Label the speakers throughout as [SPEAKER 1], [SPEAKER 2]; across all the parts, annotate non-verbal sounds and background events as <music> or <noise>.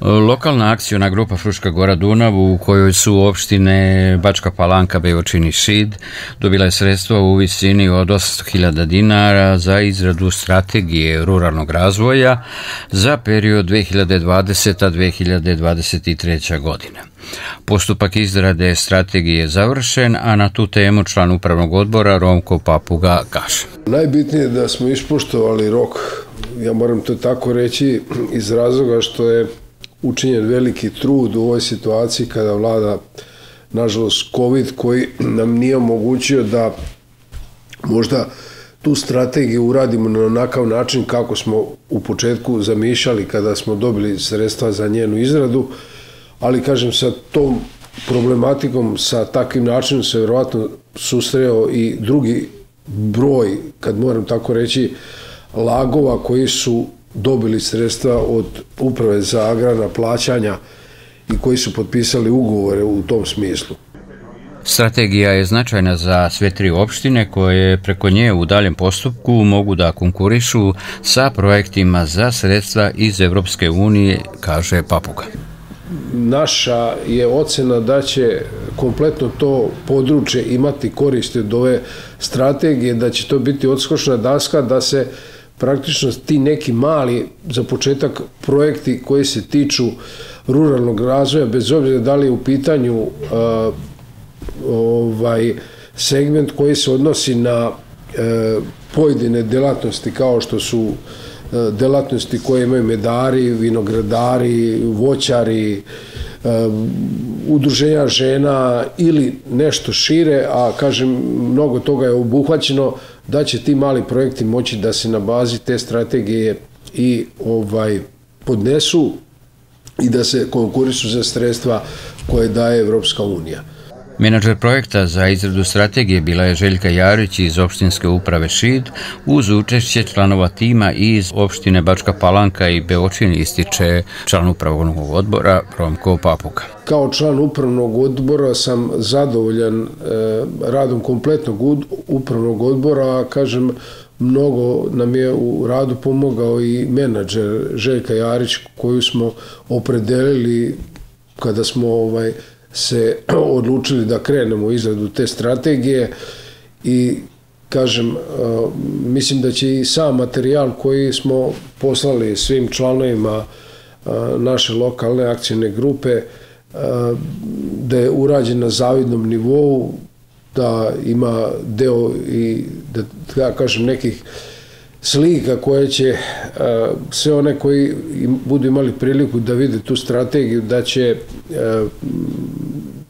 [SPEAKER 1] Lokalna akcijona grupa Fruška Gora Dunav u kojoj su opštine Bačka Palanka, Bejočin i Šid dobila je sredstva u visini od 800.000 dinara za izradu strategije ruralnog razvoja za period 2020-2023. godine. Postupak izrade strategije je završen, a na tu temu član upravnog odbora Romko Papuga kaže.
[SPEAKER 2] Najbitnije je da smo ispoštovali rok, ja moram to tako reći, iz razloga što je učinjen veliki trud u ovoj situaciji kada vlada nažalost COVID koji nam nije omogućio da možda tu strategiju uradimo na onakav način kako smo u početku zamišljali kada smo dobili sredstva za njenu izradu, ali kažem sa tom problematikom, sa takvim načinom se verovatno susreo i drugi broj, kad moram tako reći, lagova koji su dobili sredstva od uprave za agrarna plaćanja i koji su potpisali ugovore u tom smislu.
[SPEAKER 1] Strategija je značajna za sve tri opštine koje preko nje u daljem postupku mogu da konkurišu sa projektima za sredstva iz Evropske unije, kaže Papuga.
[SPEAKER 2] Naša je ocena da će kompletno to područje imati koriste od ove strategije, da će to biti odskočna daska, da se praktično ti neki mali, za početak, projekti koji se tiču ruralnog razvoja, bez obzira da li je u pitanju uh, ovaj segment koji se odnosi na uh, pojedine delatnosti kao što su uh, delatnosti koje imaju medari, vinogradari, voćari, udruženja žena ili nešto šire, a kažem, mnogo toga je obuhvaćeno, da će ti mali projekti moći da se na bazi te strategije i ovaj podnesu i da se konkurisu za sredstva koje daje Evropska unija.
[SPEAKER 1] Menadžer projekta za izradu strategije bila je Željka Jarić iz opštinske uprave Šid uz učešće članova tima iz opštine Bačka Palanka i Beočin ističe član upravnog odbora Romko Papuka.
[SPEAKER 2] Kao član upravnog odbora sam zadovoljan e, radom kompletnog upravnog odbora, kažem mnogo nam je u radu pomogao i menadžer Željka Jarić koju smo opredelili kada smo ovaj se <clears throat> odlučili da krenemo u izradu te strategije i kažem, mislim da će i sam materijal koji smo poslali svim članovima naše lokalne akcijne grupe da je urađen na zavidnom nivou, da ima deo i da, da kažem nekih slika koje će sve one koji budu imali priliku da vide tu strategiju da će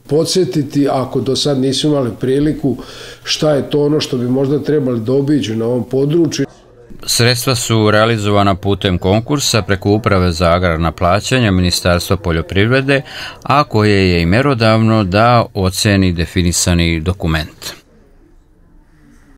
[SPEAKER 2] podsjetiti, ako do sad nisu imali priliku, šta je to ono što bi možda trebali da obiđu na ovom području.
[SPEAKER 1] Sredstva su realizovana putem konkursa preko Uprave za agrarna plaćanja Ministarstva poljoprivrede, a koje je i merodavno da oceni definisani dokument.